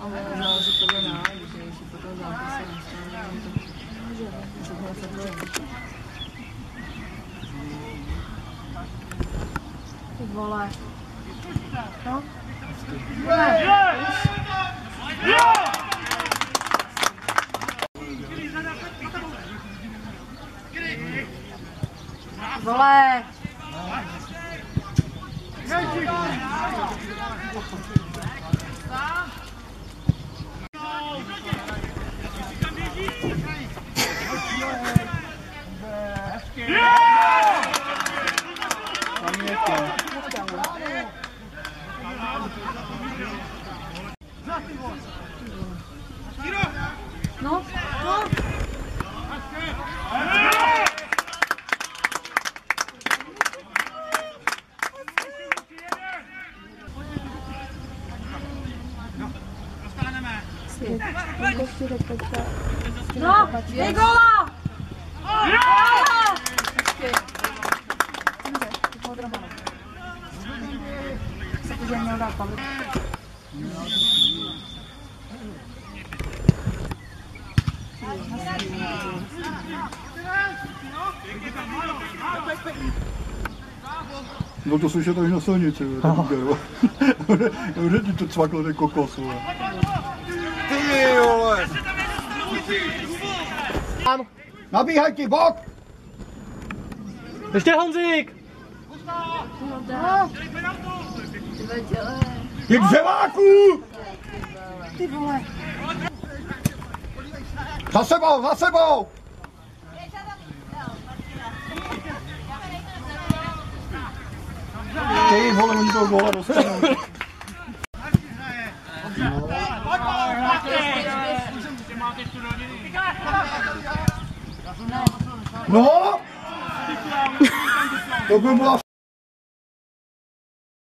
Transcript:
Ale záleží podle nás, že jestli po toho zápase nastane, tak všechno se to Ty vole. No? Vole. No, Sì, non costruire perché... No, Egola! Yeah! No to slyšet až na silnici. Už ti to cvaklo ten kokos, vole. Ty vole! Nabíhaj ti, bok! Ještě Honzík! Ty dřeváků! Ty vole. Za sebou, za sebou! Ty vole, oni toho góla dostanou. No! To by byla